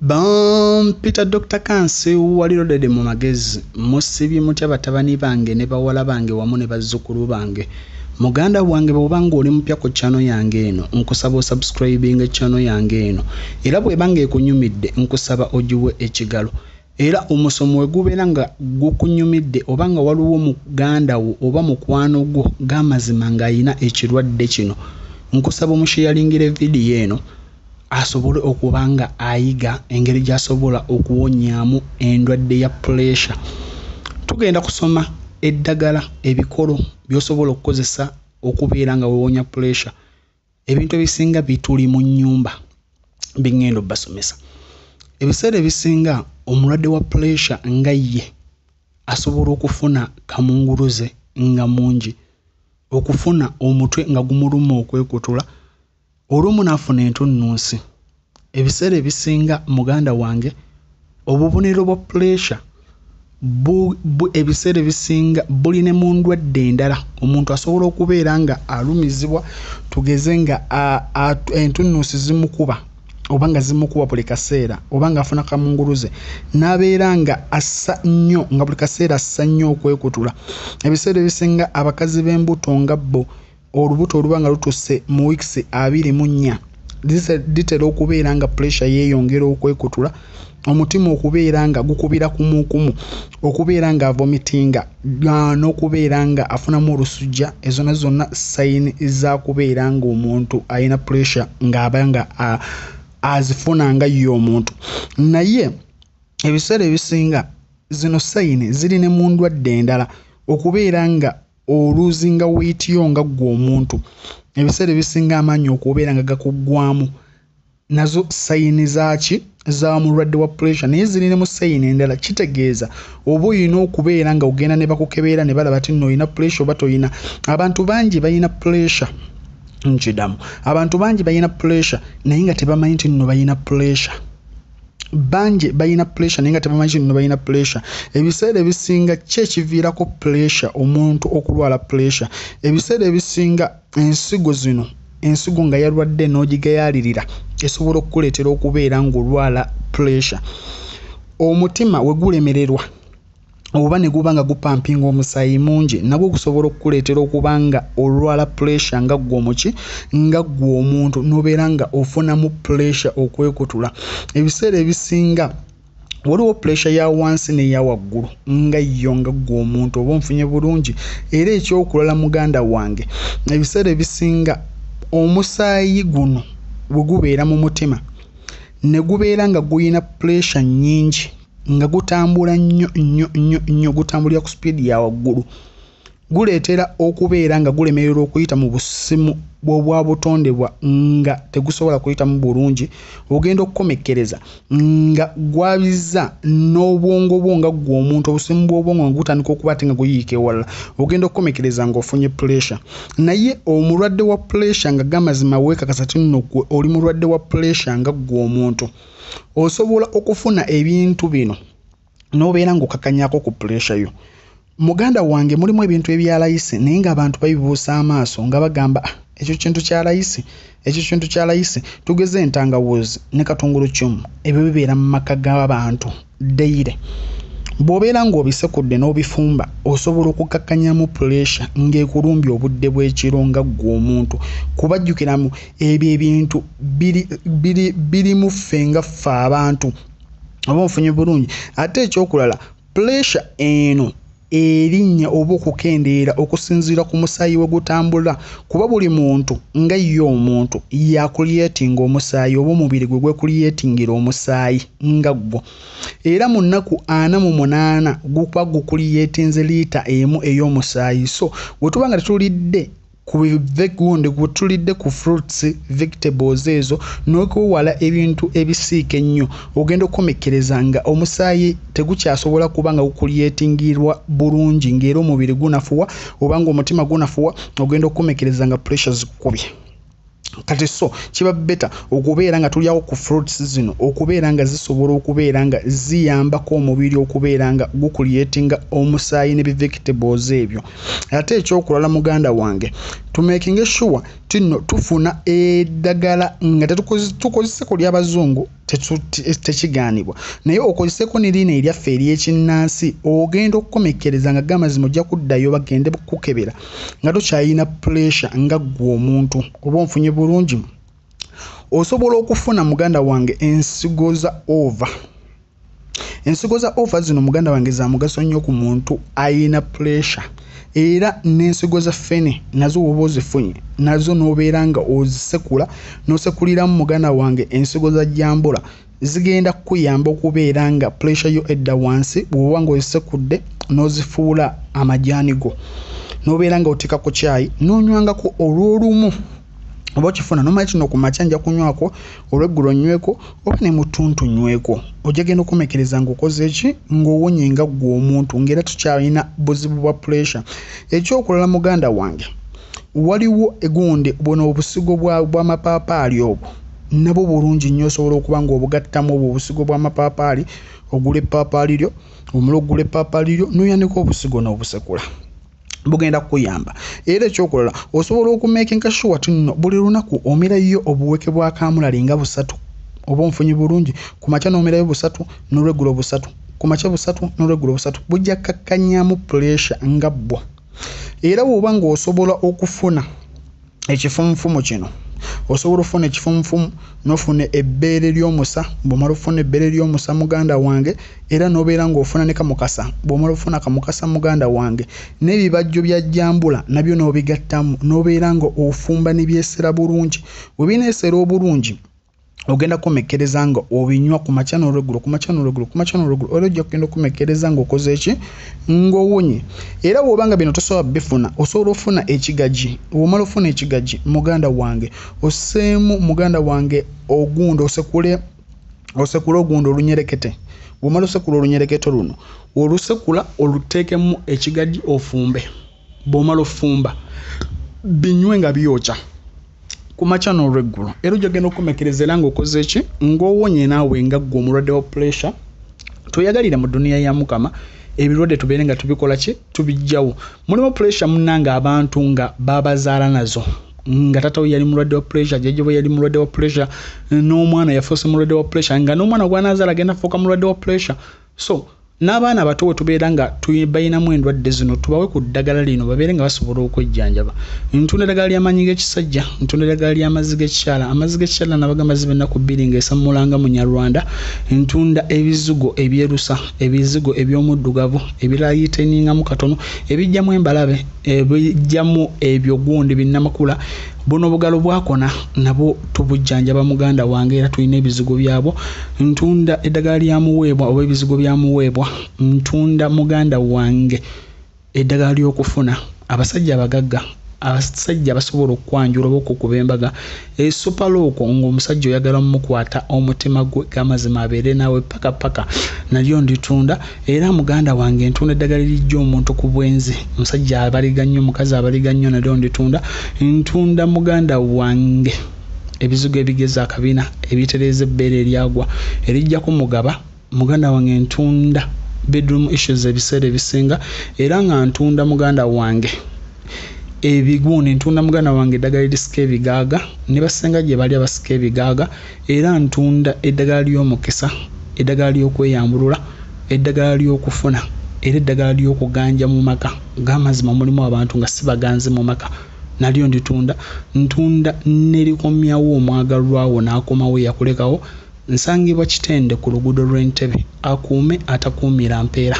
bampita dr kansi walirodede mu magezi. Musibye mutya batabani bange ne bawala bange wamu ne bazzukulu bange. Muganda wange bwobanga oli mupya ku chano yange eno nkusaba osubscribing chano yange eno. Era bwebanga ekunyumidde nkusaba ogiwe ekigalo era omusomo we gubeera nga gukunyumidde obanga waliwo muganda wo oba mukwano gwo gamazima ng'ayina ekirwadde kino. Nkusaba omusheyalingire vidiyo eno asobole okuba nga ayiga engeri gy'asobola okuwonyaamu endwadde ya puleesha tugenda kusoma eddagala ebikolo by'osobola okukozesa okubeera nga wewonya puleesha ebintu ebisinga bituli mu nnyumba biŋŋenda obbasomesa. Ebiseera ebisinga omulwadde wa puleesha nga ye asobola okufuna kamunguluze nga mungi okufuna omutwe nga gumuluma okwekutula olumu naafuna entunnunsi ebiseera ebisinga muganda wange obubonero bwa puleesha ebiseera ebisinga buli ne mu ndwadde endala. Omuntu asobola okubeera nga alumizibwa tugeze nga entunnunsi zimukuba oba nga zimukuba buli kaseera oba nga afuna kamunguluze n'abeera nga assa nnyo nga buli kaseera assa nnyo okwekutula. Ebiseera ebisinga abakazi b'embuto nga bo olubuto oluba nga lutuuse mu wiikisi abiri mu nnya. Litera okubeera nga puleesha yeeyongera okwekutula omutima okubeera nga gukubira kumukumu okubeera nga avomitinga n'okubeera nga afunamu olusujja ezona zonna sayini zakubeera nga omuntu alina puleesha ng'aba nga azifuna nga ye omuntu. Naye ebiseera ebisinga zino sayini ziri ne mu ndwadde endala okubeera nga oluuzinga weyitiyo nga ggwe omuntu. Ebiseera ebisinga amaanyi okubeera nga gakuggwamu nazo sayini zaki za mulwadde wa puleesha naye ziri ne mu sayini endala. Kitegeeza oba olina okubeera nga ogenda ne bakukebeera ne balaba ti nno olina puleesha oba toyina. Abantu bangi balina puleesha nkidamu. Abantu bangi balina puleesha naye nga tebamanyi nti nno balina puleesha bangi balina puleesha naye nga tebamanyi ti nno balina puleesha ebiseera ebisinga ki ekiviirako puleesha omuntu okulwala puleesha ebiseera ebisinga ensigo zino ensigo nga yalwadde n'ogigayaalirira esobola okukuleetera okubeera ng'olwala puleesha omutima we gulemererwa oba ne guba nga gupampinga omusaayi mungi nagwo gusobola okukuleetera okuba nga olwala puleesha nga ggwe omuki nga ggwe omuntu n'obeera nga ofunamu puleesha okwekutula. Ebiseera ebisinga waliwo puleesha ya wansi n'eya waggulu nga yo nga ggwe omuntu oba onfunye bulungi era ekyokulala muganda wange. Ebiseera ebisinga omusaayi guno bwe gubeera mu mutima ne gubeera nga guyina puleesha nnyingi nga gutambula nnyo nnyo nnyo nnyo gutambulira ku sipiidi ya waggulu guleetera okubeera nga gulemererwa okuyita mu busimu bwobwa butondebwa nga tegusobola kuyitamu bulungi ogenda okukomekkereza nga gwabiza n'obwongo bwo nga ggwe omuntu obusimu bw'obwongo nga gutandika okuba ate nga guyiika ewalala ogenda okukomekkereza ng'ofunye puleesha naye omulwadde wa puleesha nga gamazima weekakasa ti nno ggwe oli mulwadde wa puleesha nga ggwe omuntu osobola okufuna ebintu bino n'obeera ng'okakanyako ku puleesha yo muganda wange mulimu ebintu ebya layisi naye ng'abantu babibuusa amaaso nga bagamba ah, ekyo kintu kya layisi ekyo kintu kya layisi tugeze entangawuzi ne katungulu kyumu ebyo bibeera mu maka g'abantu deire bw'obeera ng'obisekudde n'obifumba osobola okukakkanyamu puleesha ng'ekulumbya obudde bw'ekiro nga ggwe omuntu kubajjukiramu ebyo ebintu birimu ffe nga ffe abantu oba ofunye bulungi. Ate ekyokulala puleesha eno erinnya oba okukendeera okusinziira ku musaayi we gutambula kuba buli muntu nga ye omuntu yakuliyetinga omusaayi oba omubiri gwe gwekuliyetingira omusaayi nga gwo. Era mu nnaku ana mu munaana gukuba gukuliyetinze liita emu ey'omusaayi. So bwe tuba nga tetulidde gundi gwetulidde ku fruits vegetables ezo n'okwewala ebintu ebisiika ennyo. Ogenda okukomekkereza nga omusaayi tegukyasobola kuba nga gukulyetingirwa bulungi ng'era omubiri gunafuwa oba ng'omutima gunafuwa ogenda okukomekkereza nga pressure zikubye kati so kiba beta okubeera nga tulyawo ku fruits zino okubeera nga zisobola okubeera nga ziyambako omubiri okubeera nga gukulyetinga omusaayi ne bivegetables ebyo. Ate ekyokulala muganda wange tumakinge sure tino tufuna eddagala nga tukozese ku lyabazungu tekigaanibwa. Naye okozeseko neriina eryaffe eryekinnansi ogenda okukomekkereza nga gamazima ojja kuddayo bagende kukebera nga tokyayina puresure nga ggwe omuntu oba onfunye bulungi osobola okufuna muganda wange ensigo za ova ensigo za ova zino muganda wange za mugaso nnyo ku muntu ayina puresure era n'ensigo za ffene nazo woba ozifunye nazo n'obeera nga ozisekula n'osekuliramu muganda wange ensigo za jambula zigenda kukuyamba okubeera nga puresure yo edda wansi bw'oba ng'ozisekudde n'ozifuula amajaani go. N'obeera nga oteeka ku kyayi n'onywangako olw'olumu oba okifuna nomanya kino ku makya nja kunywako olweggulo nyweko oba ne mutuntu nyweko. Ojja genda okumekereza ngaokoze eki ng'owonye nga ggwe omuntu ngaera tukyalina buzibu bwa puresure ekyokulala muganda wange waliwo egundi buno obusigo bw'amapaapaali obwo. Nabwo bulungi nnyo osobola okuba ng'obugattamu obwo obusigo bw'amapaapaali ogula epaapaali lyo omula ogula epaapaali lyo n'oyanika obusigo n'obusekula bugenda kukuyamba. Era ekyokulala osobola okumakinga sure ti nno buli lunaku omirayo obuweke bwa kamulali nga busatu oba onfunyi bulungi ku makya n'omirayo busatu n'olweggulo busatu ku makya busatu n'olweggulo busatu bujja kkakkanyamu puresure nga bbwa. Era bw'oba ng'osobola okufuna ekifumufumu kino osobola ofuna ekifumufumu nofuna ebbeere ly'omusa bw'omala ofuna ebbeere ly'omusa muganda wange era n'obeera ng'ofuna ne kamukasa bw'omala ofuna kamukasa muganda wange n'ebibajjo bya jjambula nabyo n'obigattamu n'obeera nga ofumba ne byesera bulungi. Bwe bineesera obulungi ogenda kumekkereza nga obinywa ku makya n'olweggulo ku makya n'olweggulo ku makya n'olweggulo era ojja kugenda okumekkereza ng'okoze eki ng'owonye era bw'oba nga bino tosobola bifuna osobola ofuna ekigaji bw'omala ofuna ekigaji muganda wange osseemu muganda wange ogundi osekule osekule ogundi olunyerekete bw'omala osekula olunyerekete luno olusekula oluteekemu ekigaji ofumbe bw'omala ofumba binywe nga byokya ku makya n'olweggulo. Era ojja genda okumekereza era ng'okoze eki ng'owonye naawe nga ggwe omulwadde wa puresure tweyagalire mu dduniya ya mukama ebirwadde tubeere nga tubikola ki? Tubijjawo. Mulimu puresure munnanga abantu nga babazaala nazo. Nga tata we yali mulwadde wa puresure jjajja bwe yali mulwadde wa puresure n'omwana yafuuse mulwadde wa puresure nga n'omwana gwanazaala agenda fuuka mulwadde wa puresure so n'abaana abato we tubeera nga balinamu endwadde zino tubawe ku ddagala lino babeere nga basobola okwejjanjaba. Ntunda eddagala ly'amaanyi g'ekisajja ntunda eddagala ly'amazzi g'ekikyala amazzi g'ekikyala nabagamba zibe ennaku bbiri ng'esamulanga mu nyarwanda. Ntunda ebizigo ebyerusa ebizigo eby'omuddugavu ebirayiteningamu katono ebijjamu embalabe ebijjamu ebyo gundi binnamakula buno obugalo bwakona nabwo tubujjanjaba muganda wange era tulina ebizigo byabwo. Ntunda eddagala lyamuweebwa oba ebizigo byamuweebwa ntunda muganda wange eddagala ly'okufuna. Abasajja abagagga abasajja basobola okukwanjula oba okukuba embaga. Esupalooko ng'omusajja oyagala mumukwata omutima gwe gamazima abeere naawe paka paka. Nalyo nditunda era muganda wange ntunda eddagala lijja omuntu ku bwenzi. Omusajja abaliga nnyo omukazi abaliga nnyo nalyo nditunda. Ntunda muganda wange ebizigo ebigeza akabina ebitereeza ebbeere eryagwa erijjaku mugaba muganda wange ntunda bedroom issues ebiseera ebisinga era nga ntunda muganda wange ebiguuni. Ntunda muganda wange eddagala erisika ebigaaga ne basenga gye bali abasika ebigaaga era ntunda eddagala ly'omukisa eddagala ly'okweyambulula eddagala ly'okufuna era eddagala ly'okuganja mu maka. Gamazima mulimu abantu nga si baganzi mu maka. Nalyo nditunda ntunda nerikomyawo omwagalwawo n'akomawo yakulekawo nsangibwa kitende ku luguudo lw'entebe. Akuume atakuumira mpeera